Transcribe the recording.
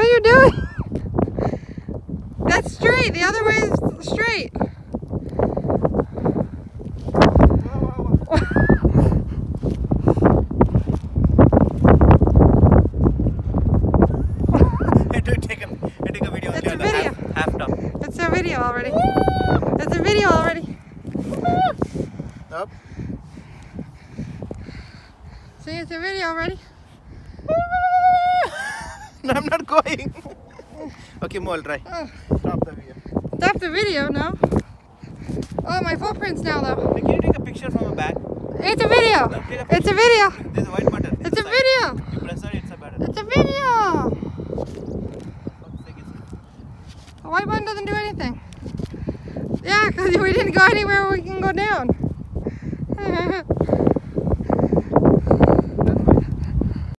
are you doing? That's straight. The other way is straight. I do take a, I take a video It's a video. half, half. It's a video already. It's a video already. Up. See, it's a video already. No, I'm not going. okay, Mo, I'll try. Oh, ah, Stop the video. stop the video now. Oh, my footprints now though. Hey, Can you take a picture from the back? It's a video. Take a It's a video. There's a white button. It's a Side. video. You press it, it's a button. It's a video. Looks The white button doesn't do anything. Yeah, because we didn't go anywhere we can go down.